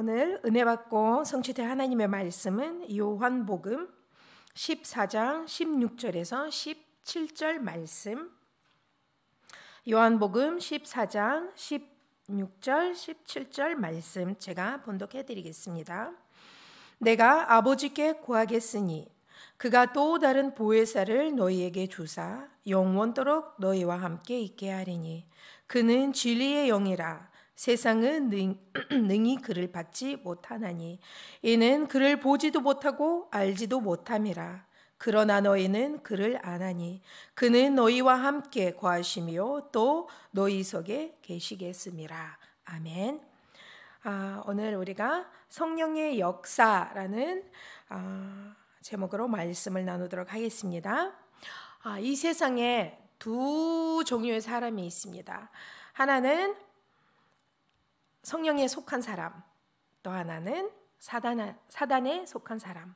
오늘 은혜 받고 성취된 하나님의 말씀은 요한복음 14장 16절에서 17절 말씀. 요한복음 14장 16절 17절 말씀 제가 번독해 드리겠습니다. 내가 아버지께 구하겠으니 그가 또 다른 보혜사를 너희에게 주사 영원토록 너희와 함께 있게 하리니 그는 진리의 영이라 세상은 능, 능히 그를 받지 못하나니 이는 그를 보지도 못하고 알지도 못함이라 그러나 너희는 그를 아나니 그는 너희와 함께 거하시며 또 너희 속에 계시겠음이라 아멘. 아, 오늘 우리가 성령의 역사라는 아, 제목으로 말씀을 나누도록 하겠습니다. 아, 이 세상에 두 종류의 사람이 있습니다. 하나는 성령에 속한 사람, 또 하나는 사단, 사단에 속한 사람.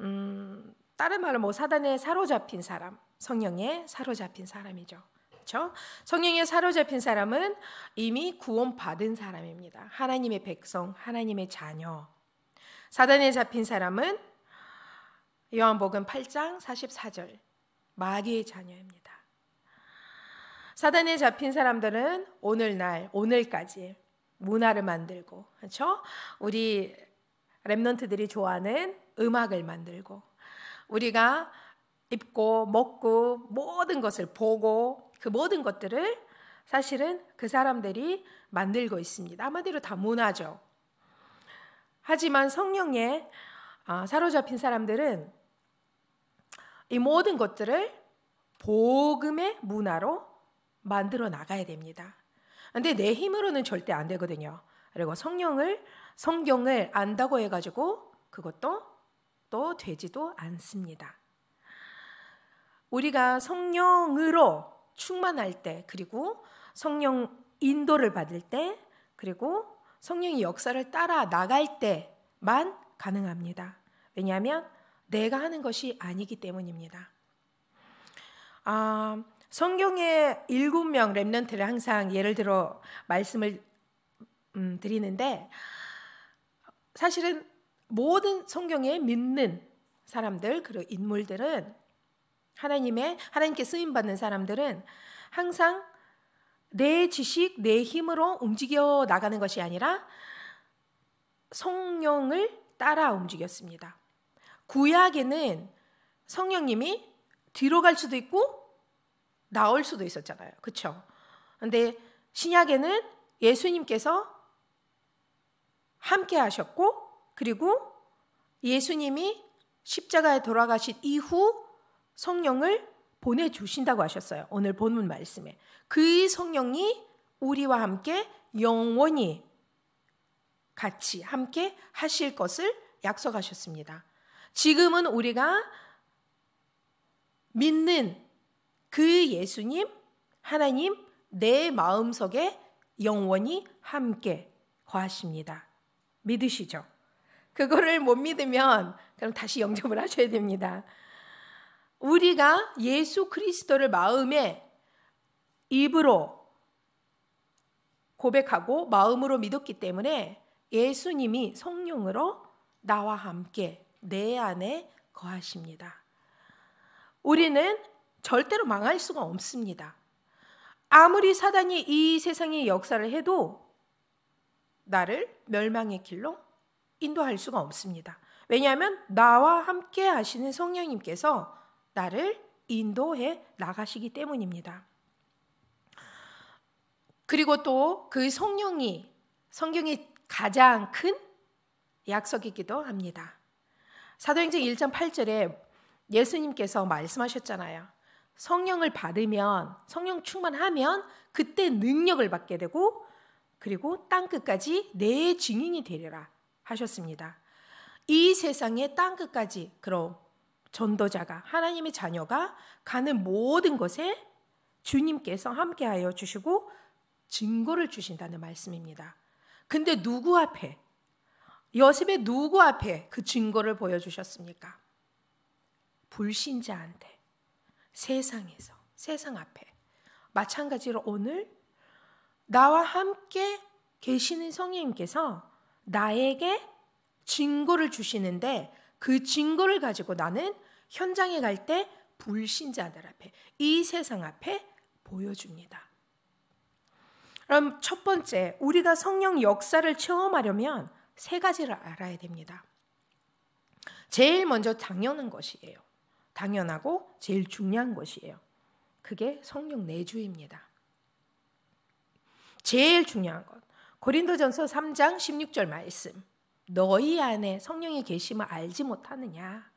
음, 다른 말로 뭐 사단에 사로잡힌 사람, 성령에 사로잡힌 사람이죠. 그렇죠? 성령에 사로잡힌 사람은 이미 구원받은 사람입니다. 하나님의 백성, 하나님의 자녀. 사단에 잡힌 사람은 요한복음 8장 44절 마귀의 자녀입니다. 사단에 잡힌 사람들은 오늘날 오늘까지 문화를 만들고 그렇죠? 우리 랩런트들이 좋아하는 음악을 만들고 우리가 입고 먹고 모든 것을 보고 그 모든 것들을 사실은 그 사람들이 만들고 있습니다. 한마디로 다 문화죠. 하지만 성령에 아, 사로잡힌 사람들은 이 모든 것들을 복음의 문화로 만들어 나가야 됩니다. 근데 내 힘으로는 절대 안 되거든요. 그리고 성령을 성경을 안다고 해 가지고 그것도 또 되지도 않습니다. 우리가 성령으로 충만할 때 그리고 성령 인도를 받을 때 그리고 성령의 역사를 따라 나갈 때만 가능합니다. 왜냐하면 내가 하는 것이 아니기 때문입니다. 아, 성경의 일곱 명 랩런트를 항상 예를 들어 말씀을 음, 드리는데 사실은 모든 성경에 믿는 사람들 그리고 인물들은 하나님의 하나님께 쓰임 받는 사람들은 항상 내 지식, 내 힘으로 움직여 나가는 것이 아니라 성령을 따라 움직였습니다. 구약에는 성령님이 뒤로 갈 수도 있고 나올 수도 있었잖아요. 그렇죠? 근데 신약에는 예수님께서 함께 하셨고 그리고 예수님이 십자가에 돌아가신 이후 성령을 보내 주신다고 하셨어요. 오늘 본문 말씀에. 그 성령이 우리와 함께 영원히 같이 함께 하실 것을 약속하셨습니다. 지금은 우리가 믿는 그 예수님, 하나님, 내 마음속에 영원히 함께 거하십니다. 믿으시죠? 그거를 못 믿으면 그럼 다시 영접을 하셔야 됩니다. 우리가 예수 그리스도를 마음에 입으로 고백하고 마음으로 믿었기 때문에 예수님이 성령으로 나와 함께 내 안에 거하십니다. 우리는 절대로 망할 수가 없습니다. 아무리 사단이 이 세상의 역사를 해도 나를 멸망의 길로 인도할 수가 없습니다. 왜냐하면 나와 함께 하시는 성령님께서 나를 인도해 나가시기 때문입니다. 그리고 또 그 성령이 성경이 가장 큰 약속이기도 합니다. 사도행전 1장 8절에 예수님께서 말씀하셨잖아요. 성령을 받으면 성령 충만하면 그때 능력을 받게 되고 그리고 땅 끝까지 내 증인이 되리라 하셨습니다. 이 세상의 땅 끝까지 그럼 전도자가 하나님의 자녀가 가는 모든 곳에 주님께서 함께하여 주시고 증거를 주신다는 말씀입니다. 근데 누구 앞에 여셉의 누구 앞에 그 증거를 보여주셨습니까? 불신자한테 세상에서, 세상 앞에. 마찬가지로 오늘 나와 함께 계시는 성령님께서 나에게 증거를 주시는데 그 증거를 가지고 나는 현장에 갈 때 불신자들 앞에 이 세상 앞에 보여줍니다. 그럼 첫 번째 우리가 성령 역사를 체험하려면 세 가지를 알아야 됩니다. 제일 먼저 당연한 것이에요. 당연하고 제일 중요한 것이에요. 그게 성령 내주입니다. 제일 중요한 것. 고린도전서 3장 16절 말씀. 너희 안에 성령이 계심을 알지 못하느냐?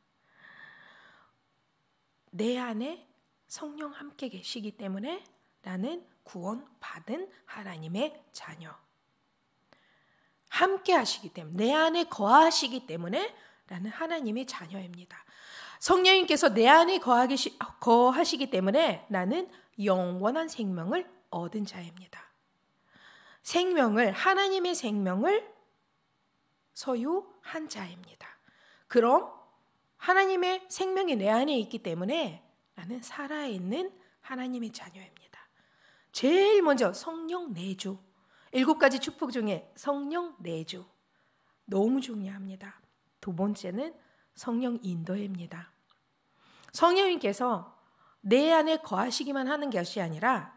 내 안에 성령 함께 계시기 때문에 나는 구원 받은 하나님의 자녀. 함께 하시기 때문에 내 안에 거하시기 때문에 나는 하나님의 자녀입니다. 성령님께서 내 안에 거하시기 때문에 나는 영원한 생명을 얻은 자입니다. 생명을 하나님의 생명을 소유한 자입니다. 그럼 하나님의 생명이 내 안에 있기 때문에 나는 살아있는 하나님의 자녀입니다. 제일 먼저 성령 내주. 일곱 가지 축복 중에 성령 내주. 너무 중요합니다. 두 번째는 성령 인도입니다. 성령님께서 내 안에 거하시기만 하는 것이 아니라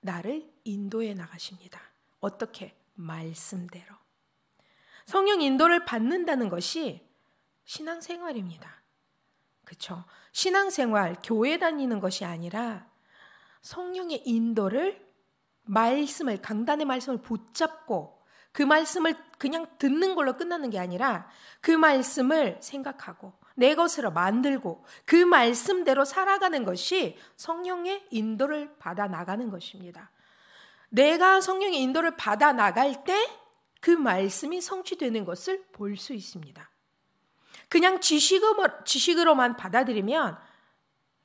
나를 인도해 나가십니다. 어떻게? 말씀대로. 성령 인도를 받는다는 것이 신앙생활입니다. 그렇죠? 신앙생활, 교회 다니는 것이 아니라 성령의 인도를 말씀을 강단의 말씀을 붙잡고 그 말씀을 그냥 듣는 걸로 끝나는 게 아니라 그 말씀을 생각하고 내 것으로 만들고 그 말씀대로 살아가는 것이 성령의 인도를 받아 나가는 것입니다. 내가 성령의 인도를 받아 나갈 때 그 말씀이 성취되는 것을 볼 수 있습니다. 그냥 지식으로, 지식으로만 받아들이면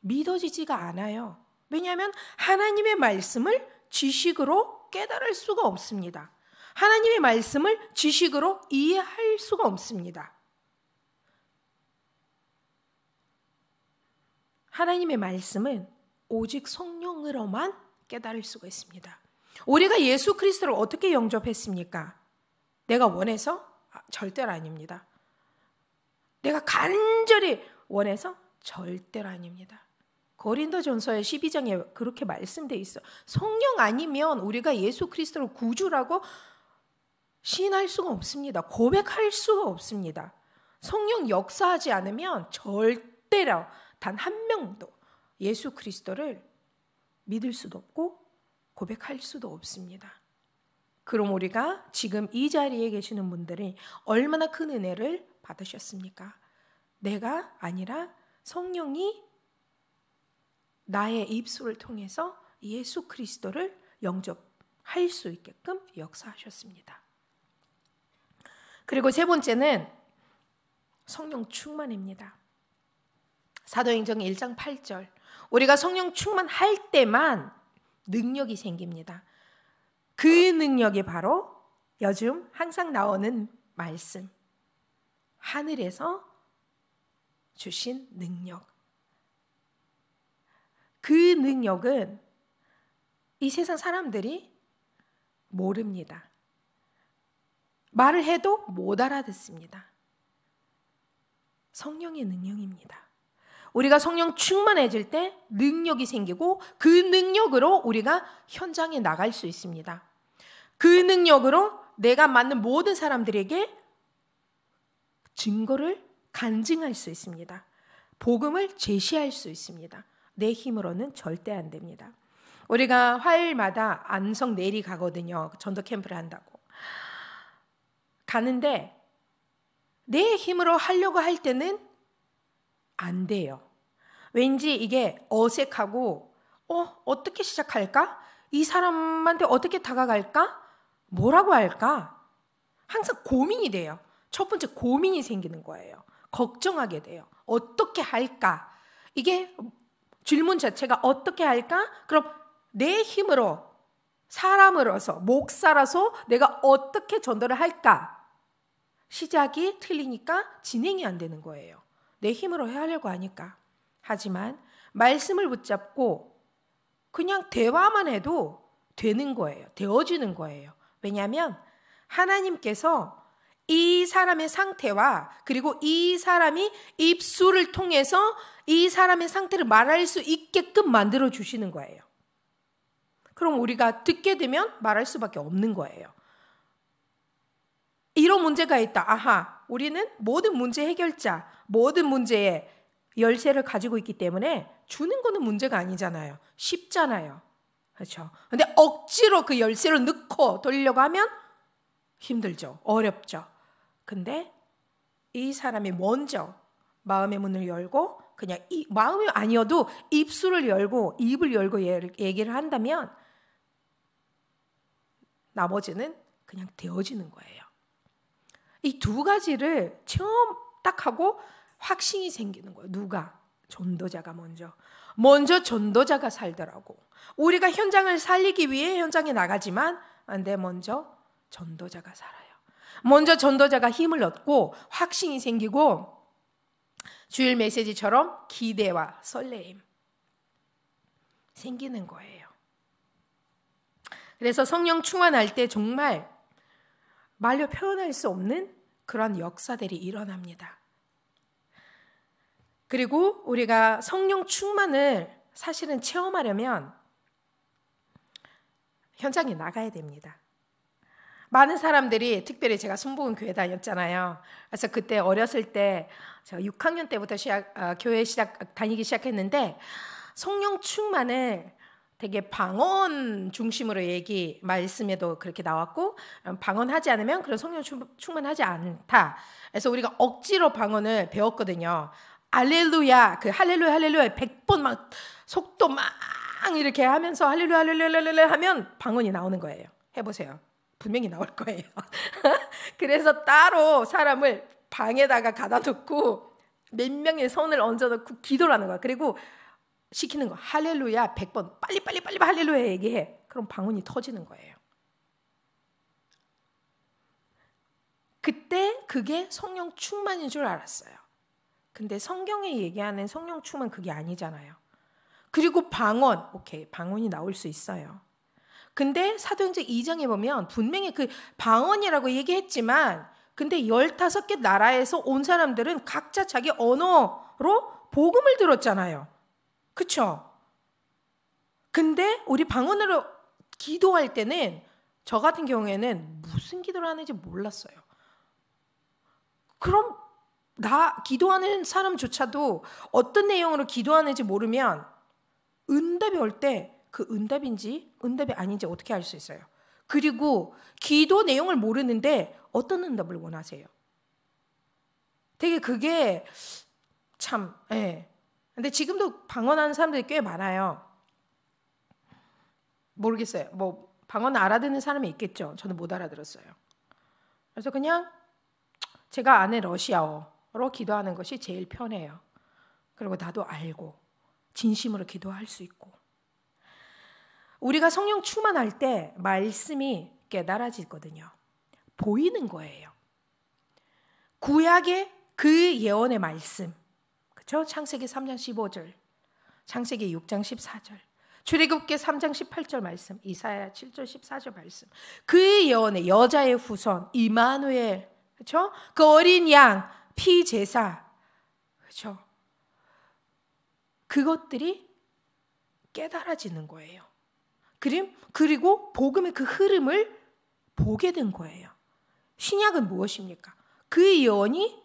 믿어지지가 않아요. 왜냐하면 하나님의 말씀을 지식으로 깨달을 수가 없습니다. 하나님의 말씀을 지식으로 이해할 수가 없습니다. 하나님의 말씀은 오직 성령으로만 깨달을 수가 있습니다. 우리가 예수 그리스도를 어떻게 영접했습니까? 내가 원해서? 아, 절대로 아닙니다. 내가 간절히 원해서? 절대로 아닙니다. 고린도전서의 12장에 그렇게 말씀돼 있어. 성령 아니면 우리가 예수 그리스도를 구주라고 시인할 수가 없습니다. 고백할 수가 없습니다. 성령 역사하지 않으면 절대로 단 한 명도 예수 그리스도를 믿을 수도 없고 고백할 수도 없습니다. 그럼 우리가 지금 이 자리에 계시는 분들이 얼마나 큰 은혜를 받으셨습니까? 내가 아니라 성령이 나의 입술을 통해서 예수 그리스도를 영접할 수 있게끔 역사하셨습니다. 그리고 세 번째는 성령 충만입니다. 사도행전 1장 8절. 우리가 성령 충만할 때만 능력이 생깁니다. 그 능력이 바로 요즘 항상 나오는 말씀. 하늘에서 주신 능력. 그 능력은 이 세상 사람들이 모릅니다. 말을 해도 못 알아듣습니다. 성령의 능력입니다. 우리가 성령 충만해질 때 능력이 생기고 그 능력으로 우리가 현장에 나갈 수 있습니다. 그 능력으로 내가 맞는 모든 사람들에게 증거를 간증할 수 있습니다. 복음을 제시할 수 있습니다. 내 힘으로는 절대 안 됩니다. 우리가 화요일마다 안성 내리 가거든요. 전도 캠프를 한다고. 가는데 내 힘으로 하려고 할 때는 안 돼요. 왠지 이게 어색하고 어, 어떻게 시작할까? 이 사람한테 어떻게 다가갈까? 뭐라고 할까? 항상 고민이 돼요. 첫 번째 고민이 생기는 거예요. 걱정하게 돼요. 어떻게 할까? 이게 질문 자체가 어떻게 할까? 그럼 내 힘으로 사람으로서 목사라서 내가 어떻게 전도를 할까? 시작이 틀리니까 진행이 안 되는 거예요. 내 힘으로 해야 하려고 하니까. 하지만 말씀을 붙잡고 그냥 대화만 해도 되는 거예요. 되어지는 거예요. 왜냐하면 하나님께서 이 사람의 상태와 그리고 이 사람이 입술을 통해서 이 사람의 상태를 말할 수 있게끔 만들어 주시는 거예요. 그럼 우리가 듣게 되면 말할 수밖에 없는 거예요. 이런 문제가 있다. 아하, 우리는 모든 문제 해결자, 모든 문제에 열쇠를 가지고 있기 때문에 주는 거는 문제가 아니잖아요. 쉽잖아요. 그렇죠. 근데 억지로 그 열쇠를 넣고 돌리려고 하면 힘들죠. 어렵죠. 근데 이 사람이 먼저 마음의 문을 열고 그냥 이 마음이 아니어도 입술을 열고 입을 열고 얘기를 한다면 나머지는 그냥 되어지는 거예요. 이 두 가지를 처음 딱 하고 확신이 생기는 거예요. 누가? 전도자가 먼저. 먼저 전도자가 살더라고. 우리가 현장을 살리기 위해 현장에 나가지만 안돼 먼저 전도자가 살아요. 먼저 전도자가 힘을 얻고 확신이 생기고 주일 메시지처럼 기대와 설레임 생기는 거예요. 그래서 성령 충만할 때 정말 말로 표현할 수 없는 그런 역사들이 일어납니다. 그리고 우리가 성령 충만을 사실은 체험하려면 현장에 나가야 됩니다. 많은 사람들이 특별히 제가 순복음 교회 다녔잖아요. 그래서 그때 어렸을 때 제가 6학년 때부터 시작, 어, 교회 시작 다니기 시작했는데 성령 충만을 되게 방언 중심으로 얘기 말씀에도 그렇게 나왔고 음, 방언하지 않으면 그런 성령 충만하지 않다. 그래서 우리가 억지로 방언을 배웠거든요. 할렐루야 그 할렐루야 할렐루야 100번 막 속도 막 이렇게 하면서 할렐루야 할렐루야 하면 방언이 나오는 거예요. 해 보세요. 분명히 나올 거예요. 그래서 따로 사람을 방에다가 가다 놓고 몇 명의 손을 얹어 놓고 기도를 하는 거야. 그리고 시키는 거 할렐루야 100번 빨리 빨리 빨리 할렐루야 얘기해. 그럼 방언이 터지는 거예요. 그때 그게 성령 충만인 줄 알았어요. 근데 성경에 얘기하는 성령 충만 그게 아니잖아요. 그리고 방언, 오케이, 방언이 나올 수 있어요. 근데 사도행전 2장에 보면 분명히 그 방언이라고 얘기했지만 근데 15개 나라에서 온 사람들은 각자 자기 언어로 복음을 들었잖아요. 그쵸? 근데 우리 방언으로 기도할 때는 저 같은 경우에는 무슨 기도를 하는지 몰랐어요. 그럼 나 기도하는 사람조차도 어떤 내용으로 기도하는지 모르면 응답이 올 때 그 응답인지 응답이 아닌지 어떻게 알 수 있어요? 그리고 기도 내용을 모르는데 어떤 응답을 원하세요? 되게 그게 참, 예. 근데 지금도 방언하는 사람들이 꽤 많아요. 모르겠어요. 뭐 방언 알아듣는 사람이 있겠죠. 저는 못 알아들었어요. 그래서 그냥 제가 아는 러시아어로 기도하는 것이 제일 편해요. 그리고 나도 알고 진심으로 기도할 수 있고 우리가 성령 충만할 때 말씀이 깨달아지거든요. 보이는 거예요. 구약의 그 예언의 말씀. 그렇죠? 창세기 3장 15절. 창세기 6장 14절. 출애굽기 3장 18절 말씀, 이사야 7절 14절 말씀. 그 예언의 여자의 후손 이마누엘, 그렇죠? 그 어린 양 피제사, 그렇죠? 그것들이 깨달아지는 거예요. 그림 그리고 복음의 그 흐름을 보게 된 거예요. 신약은 무엇입니까? 그 예언이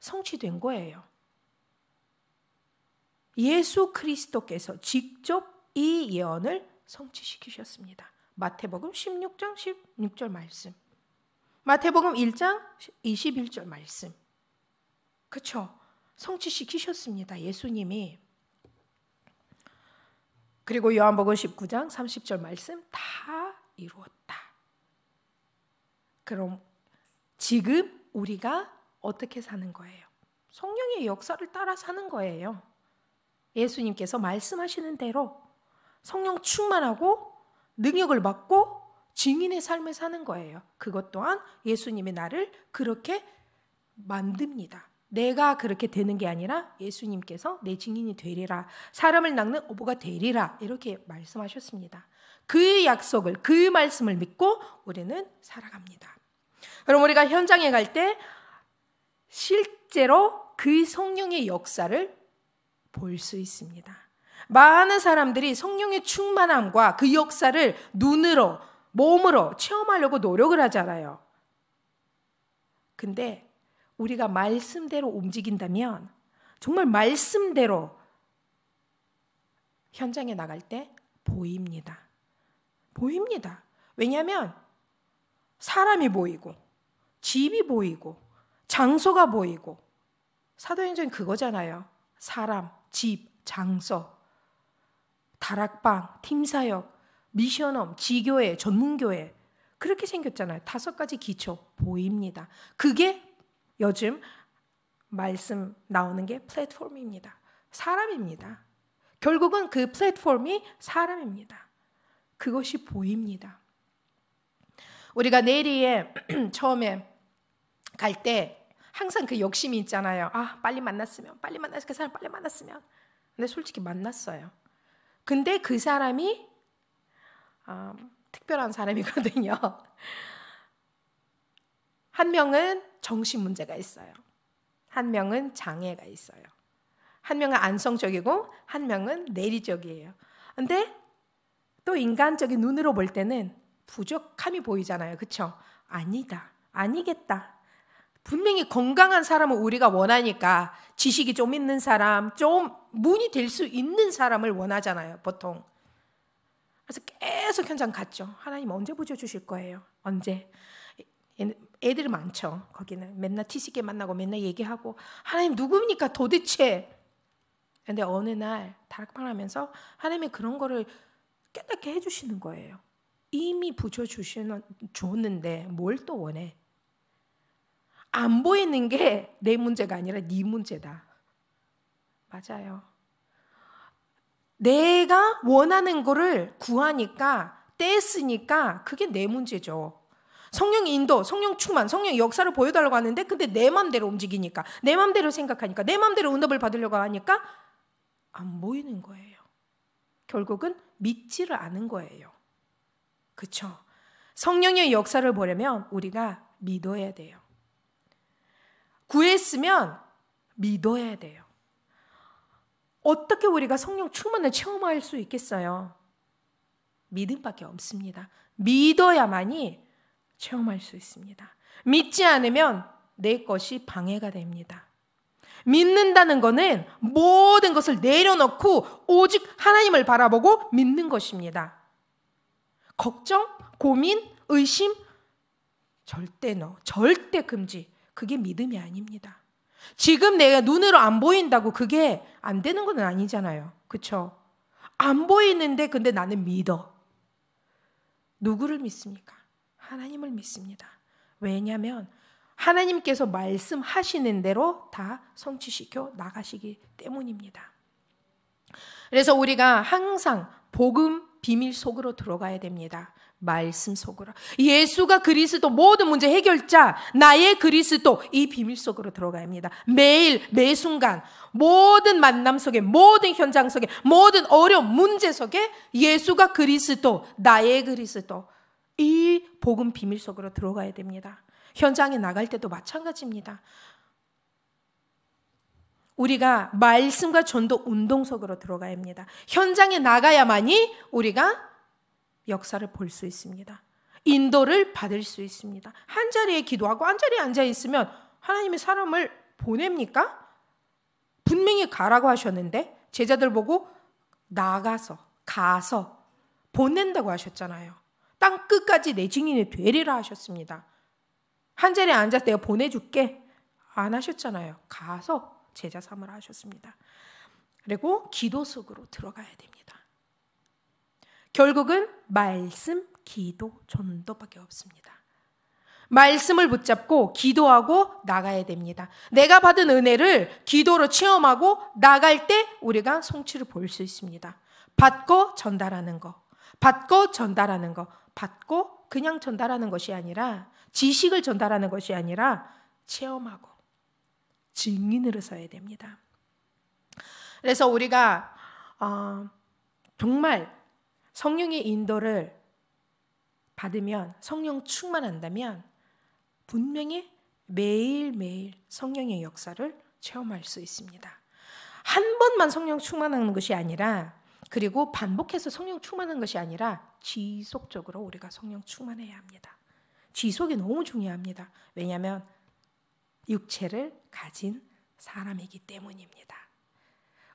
성취된 거예요. 예수 그리스도께서 직접 이 예언을 성취시키셨습니다. 마태복음 16장 16절 말씀. 마태복음 1장 21절 말씀. 그렇죠? 성취시키셨습니다. 예수님이 그리고 요한복음 19장 30절 말씀 다 이루었다. 그럼 지금 우리가 어떻게 사는 거예요? 성령의 역사를 따라 사는 거예요. 예수님께서 말씀하시는 대로 성령 충만하고 능력을 받고 증인의 삶을 사는 거예요. 그것 또한 예수님의 나를 그렇게 만듭니다. 내가 그렇게 되는 게 아니라 예수님께서 내 증인이 되리라. 사람을 낚는 어부가 되리라. 이렇게 말씀하셨습니다. 그 약속을, 그 말씀을 믿고 우리는 살아갑니다. 그럼 우리가 현장에 갈 때 실제로 그 성령의 역사를 볼 수 있습니다. 많은 사람들이 성령의 충만함과 그 역사를 눈으로, 몸으로 체험하려고 노력을 하잖아요. 근데 우리가 말씀대로 움직인다면 정말 말씀대로 현장에 나갈 때 보입니다. 보입니다. 왜냐하면 사람이 보이고 집이 보이고 장소가 보이고 사도행전 그거잖아요. 사람, 집, 장소, 다락방, 팀사역, 미션엄, 지교회, 전문교회 그렇게 생겼잖아요. 다섯 가지 기초 보입니다. 그게 요즘 말씀 나오는 게 플랫폼입니다. 사람입니다. 결국은 그 플랫폼이 사람입니다. 그것이 보입니다. 우리가 내리에 처음에 갈 때 항상 그 욕심이 있잖아요. 아, 빨리 만났으면, 빨리 만났으면, 그 사람 빨리 만났으면. 근데 솔직히 만났어요. 근데 그 사람이 어, 특별한 사람이거든요. 한 명은 정신 문제가 있어요. 한 명은 장애가 있어요. 한 명은 안성적이고 한 명은 내리적이에요. 근데 또 인간적인 눈으로 볼 때는 부족함이 보이잖아요. 그렇죠? 아니다. 아니겠다. 분명히 건강한 사람을 우리가 원하니까 지식이 좀 있는 사람, 좀 문이 될 수 있는 사람을 원하잖아요, 보통. 그래서 계속 현장 갔죠. 하나님 언제 부져주실 거예요? 언제? 애들이 많죠. 거기는 맨날 티시게 만나고 맨날 얘기하고 하나님 누굽니까 도대체? 근데 어느 날 다락방 하면서 하나님이 그런 거를 깨닫게 해주시는 거예요. 이미 부져주시는 줬는데 뭘 또 원해? 안 보이는 게 내 문제가 아니라 네 문제다. 맞아요. 내가 원하는 거를 구하니까 떼쓰니까 그게 내 문제죠. 성령 인도, 성령 충만, 성령 역사를 보여달라고 하는데 근데 내 맘대로 움직이니까 내 맘대로 생각하니까 내 맘대로 응답을 받으려고 하니까 안 보이는 거예요. 결국은 믿지를 않은 거예요. 그쵸? 성령의 역사를 보려면 우리가 믿어야 돼요. 구했으면 믿어야 돼요. 어떻게 우리가 성령 충만을 체험할 수 있겠어요? 믿음밖에 없습니다. 믿어야만이 체험할 수 있습니다. 믿지 않으면 내 것이 방해가 됩니다. 믿는다는 것은 모든 것을 내려놓고 오직 하나님을 바라보고 믿는 것입니다. 걱정, 고민, 의심 절대 너, 절대 금지. 그게 믿음이 아닙니다. 지금 내가 눈으로 안 보인다고 그게 안 되는 건 아니잖아요. 그쵸? 안 보이는데 근데 나는 믿어. 누구를 믿습니까? 하나님을 믿습니다. 왜냐하면 하나님께서 말씀하시는 대로 다 성취시켜 나가시기 때문입니다. 그래서 우리가 항상 복음 비밀 속으로 들어가야 됩니다. 말씀 속으로. 예수가 그리스도 모든 문제 해결자, 나의 그리스도 이 비밀 속으로 들어가야 합니다. 매일, 매 순간, 모든 만남 속에, 모든 현장 속에, 모든 어려운 문제 속에 예수가 그리스도, 나의 그리스도 이 복음 비밀 속으로 들어가야 됩니다. 현장에 나갈 때도 마찬가지입니다. 우리가 말씀과 전도 운동 속으로 들어가야 합니다. 현장에 나가야만이 우리가 역사를 볼 수 있습니다. 인도를 받을 수 있습니다. 한 자리에 기도하고 한 자리에 앉아 있으면 하나님의 사람을 보냅니까? 분명히 가라고 하셨는데 제자들 보고 나가서 가서 보낸다고 하셨잖아요. 땅 끝까지 내 증인이 되리라 하셨습니다. 한 자리에 앉아서 내가 보내줄게 안 하셨잖아요. 가서 제자 삼으라 하셨습니다. 그리고 기도 속으로 들어가야 됩니다. 결국은 말씀, 기도, 전도밖에 없습니다. 말씀을 붙잡고 기도하고 나가야 됩니다. 내가 받은 은혜를 기도로 체험하고 나갈 때 우리가 성취를 볼 수 있습니다. 받고 전달하는 거. 받고 전달하는 거. 받고 그냥 전달하는 것이 아니라 지식을 전달하는 것이 아니라 체험하고 증인으로 서야 됩니다. 그래서 우리가 어, 정말 성령의 인도를 받으면 성령 충만한다면 분명히 매일매일 성령의 역사를 체험할 수 있습니다. 한 번만 성령 충만하는 것이 아니라 그리고 반복해서 성령 충만한 것이 아니라 지속적으로 우리가 성령 충만해야 합니다. 지속이 너무 중요합니다. 왜냐하면 육체를 가진 사람이기 때문입니다.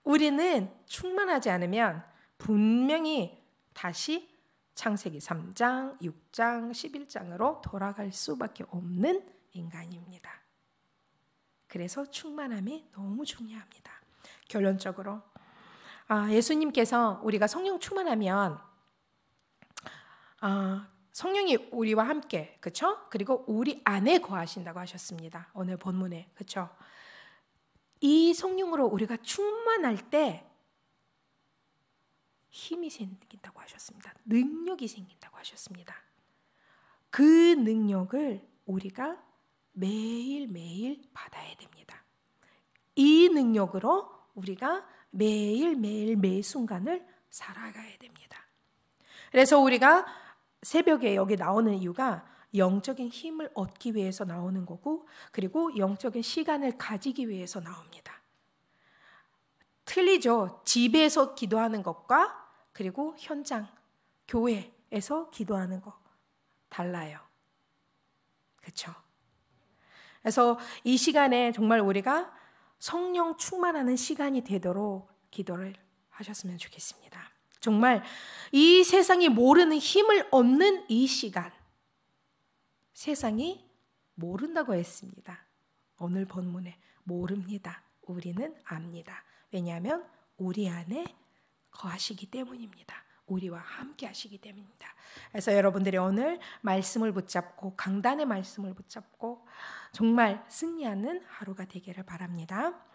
우리는 충만하지 않으면 분명히 다시 창세기 3장, 6장, 11장으로 돌아갈 수밖에 없는 인간입니다. 그래서 충만함이 너무 중요합니다. 결론적으로 아, 예수님께서 우리가 성령 충만하면 아, 성령이 우리와 함께 그렇죠? 그리고 우리 안에 거하신다고 하셨습니다. 오늘 본문에 그렇죠? 이 성령으로 우리가 충만할 때 힘이 생긴다고 하셨습니다. 능력이 생긴다고 하셨습니다. 그 능력을 우리가 매일매일 받아야 됩니다. 이 능력으로 우리가 매일매일 매 순간을 살아가야 됩니다. 그래서 우리가 새벽에 여기 나오는 이유가 영적인 힘을 얻기 위해서 나오는 거고 그리고 영적인 시간을 가지기 위해서 나옵니다. 틀리죠. 집에서 기도하는 것과 그리고 현장, 교회에서 기도하는 것 달라요. 그렇죠? 그래서 이 시간에 정말 우리가 성령 충만하는 시간이 되도록 기도를 하셨으면 좋겠습니다. 정말 이 세상이 모르는 힘을 얻는 이 시간, 세상이 모른다고 했습니다. 오늘 본문에 모릅니다. 우리는 압니다. 왜냐하면 우리 안에 거하시기 때문입니다. 우리와 함께 하시기 때문입니다. 그래서 여러분들이 오늘 말씀을 붙잡고 강단의 말씀을 붙잡고 정말 승리하는 하루가 되기를 바랍니다.